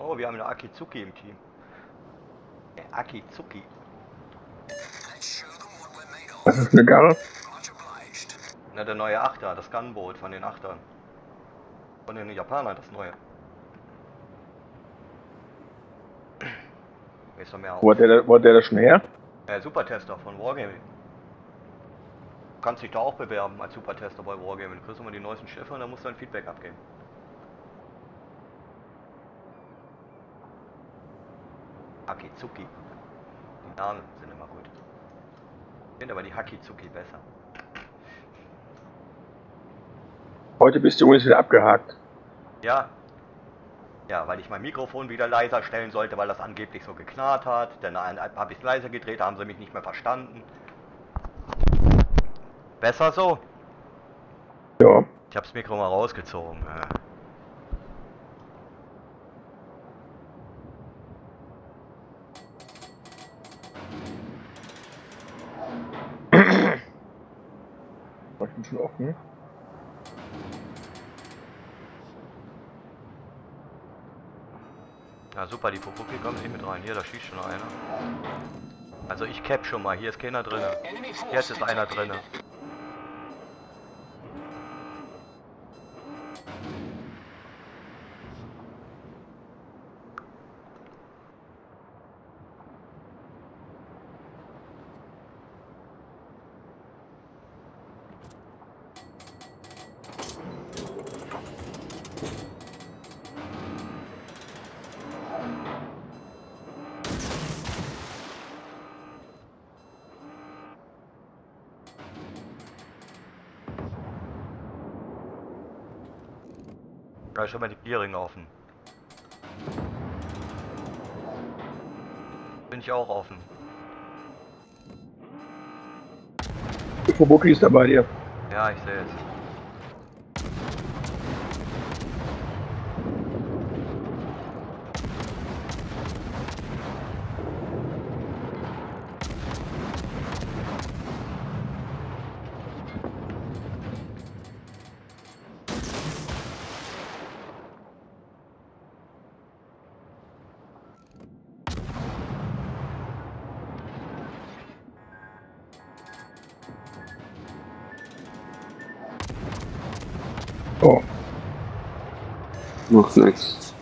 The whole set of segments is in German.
Oh, wir haben eine Akizuki im Team. Der Akizuki. Was ist eine Garre? Na, der neue Achter, das Gunboat von den Achtern. Von den Japanern, das neue. Ist mehr Wo hat der, wo hat der das schon her? Äh, Supertester von Wargaming. Du kannst dich da auch bewerben als Supertester bei Wargaming. Du kriegst immer die neuesten Schiffe und dann musst du ein Feedback abgeben. Hakizuki. Die Namen sind immer gut. Ich finde aber die Hakizuki besser. Heute bist du übrigens wieder abgehakt. Ja. Ja, weil ich mein Mikrofon wieder leiser stellen sollte, weil das angeblich so geknarrt hat. Dann habe ich es leiser gedreht, da haben sie mich nicht mehr verstanden. Besser so? Ja. Ich habe das Mikro mal rausgezogen. Ja. Schon offen. Ja super, die Fubuki kommen nicht mit rein. Hier, da schießt schon einer. Also ich cap schon mal, hier ist keiner drin. Jetzt ist einer drin. Da ist schon mal die Bierringe offen. Bin ich auch offen. Fubuki ist da bei dir. Ja, ich sehe es. Macht nichts.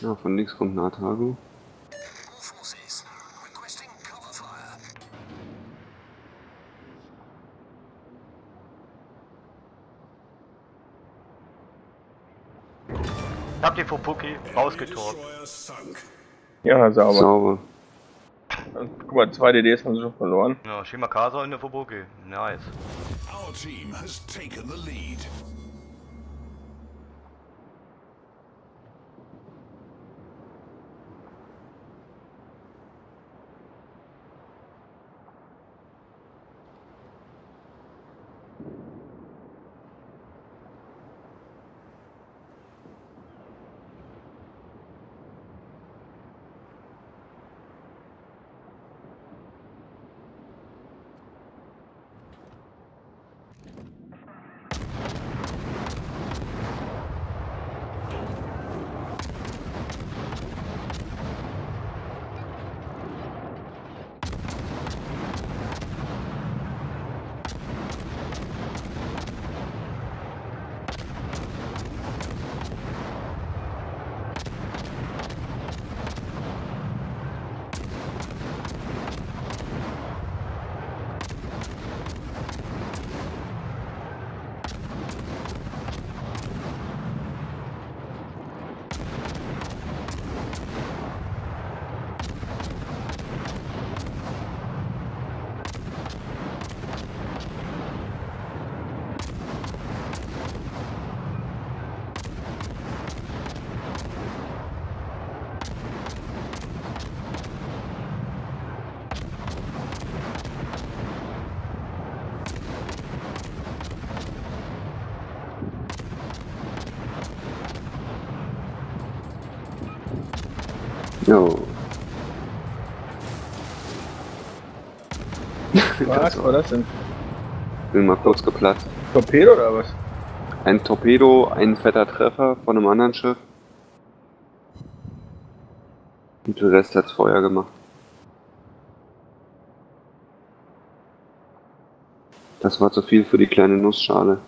Ja, von links kommt ein Atago. Ich hab die Fubuki rausgetorbt. Ja, sauber. Sauber. Guck mal, zwei DDs haben sie schon verloren. Ja, Shimakaza und eine Fubuki. Nice. Our team has taken the lead. Jo. Was war das denn? Bin mal kurz geplatzt. Torpedo oder was? Ein Torpedo, ein fetter Treffer von einem anderen Schiff. Und der Rest hat's Feuer gemacht. Das war zu viel für die kleine Nussschale.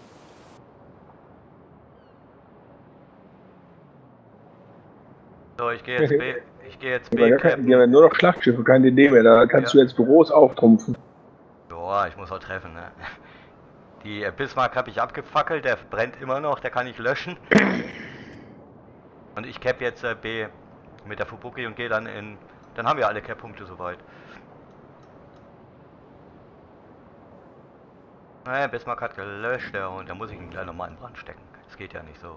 So, ich gehe jetzt B. Ich gehe jetzt B die haben ja nur noch Schlachtschiffe, keine Idee mehr. Da kannst Ja. du jetzt Büros auftrumpfen. Boah, ich muss auch treffen, ne? Die äh, Bismarck habe ich abgefackelt, der brennt immer noch, der kann ich löschen. Und ich cap jetzt äh, B mit der Fubuki und gehe dann in. Dann haben wir alle Cap-Punkte soweit. Naja, Bismarck hat gelöscht, der und da muss ich ihn gleich nochmal in Brand stecken. Das geht ja nicht so.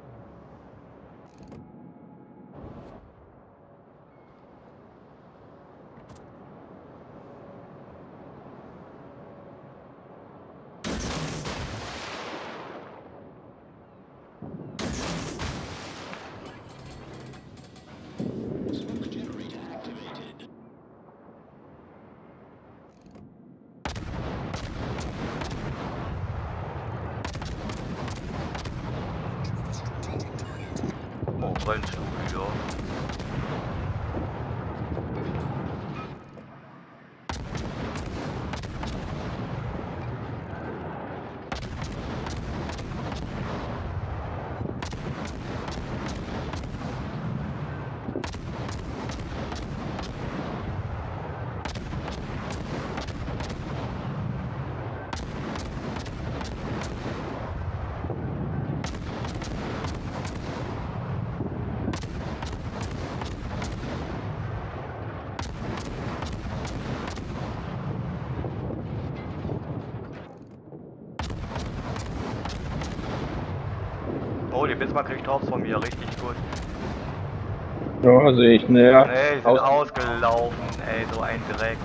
Bismarck kriegt Tops von mir, richtig gut. Ja, sehe ich. Naja, Ey, sind aus- ausgelaufen, ey, so ein Dreck.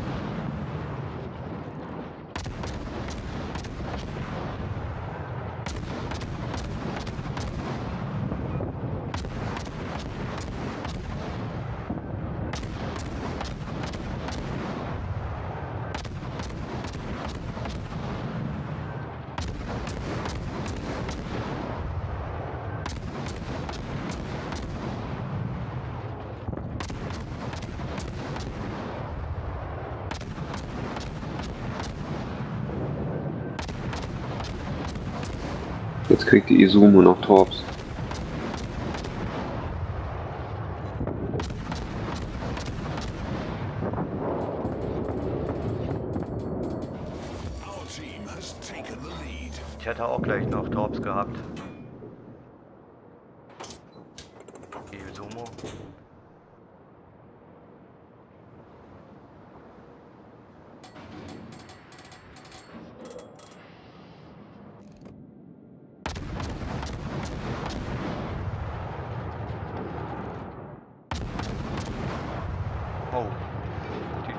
Jetzt kriegt die Izumo noch Torps. Our team has taken the lead. Ich hätte auch gleich noch Torps gehabt. Die Sumo. Oh,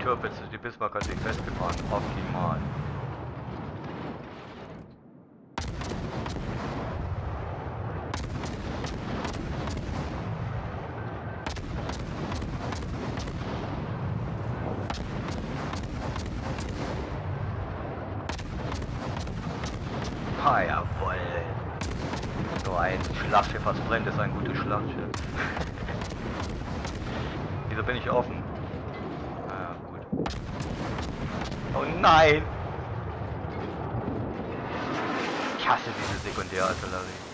die Türpitze, die Bismarck hat sich festgefahren. Optimal. Ah, jawoll. So ein Schlachtschiff, was brennt, ist ein gutes Schlachtschiff. Wieso bin ich offen? Ah, gut. Oh nein! Ich hasse diese Sekundärartillerie.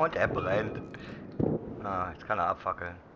Und er brennt. Ah, jetzt kann er abfackeln.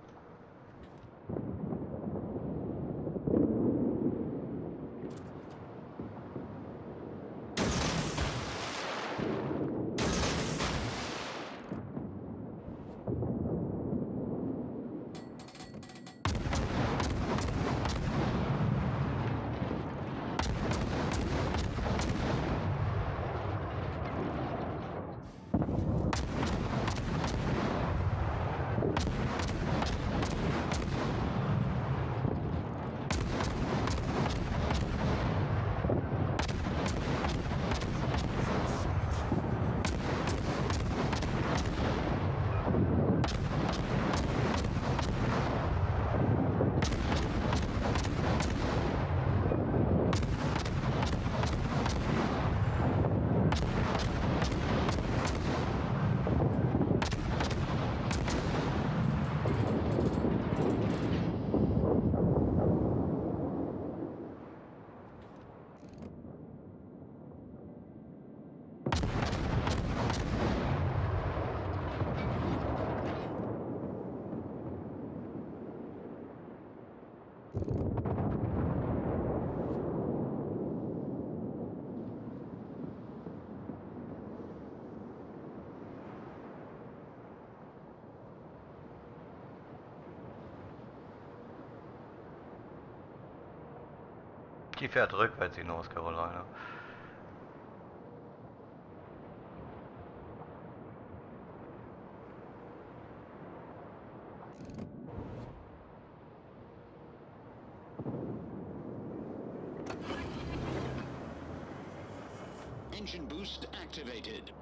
Die fährt rückwärts in North Carolina. Engine boost activated.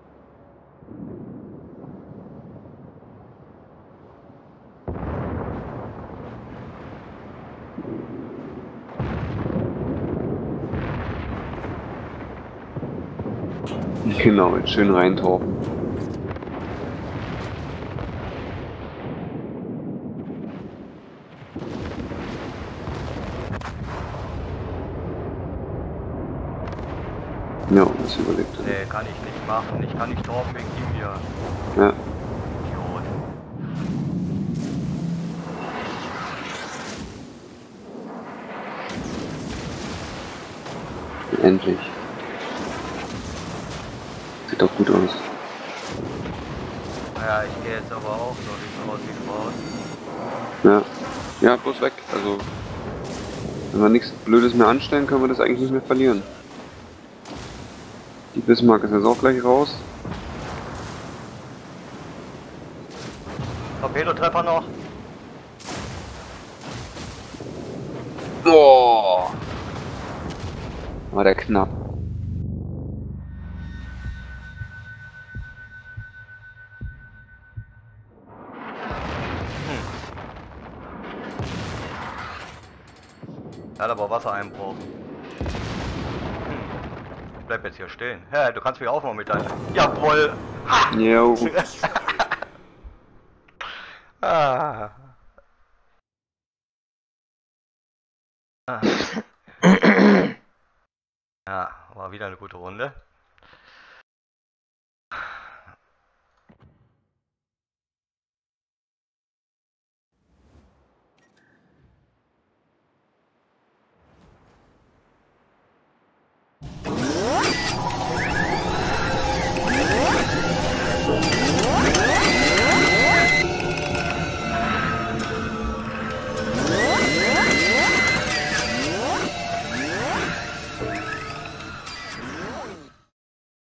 Genau, jetzt schön reintauchen. Ja, was überlegt er? Nee, kann ich nicht machen. Ich kann nicht drauf wegen ihm hier. Ja, Idiot. endlich. Sieht doch gut aus. Ja, ich gehe jetzt aber auch so, wie es aussieht, raus. Ja. Ja, bloß weg. Also, wenn wir nichts Blödes mehr anstellen, können wir das eigentlich nicht mehr verlieren. Die Bismarck ist jetzt auch gleich raus. Torpedotreffer noch. Boah! War der knapp. Er hat aber Wassereinbruch. Hm. Bleib jetzt hier stehen. Hä, du kannst mich aufmachen mit deinem. Jawohl! Jo. Ah. Ah. Ja, war wieder eine gute Runde.